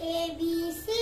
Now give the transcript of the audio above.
A B C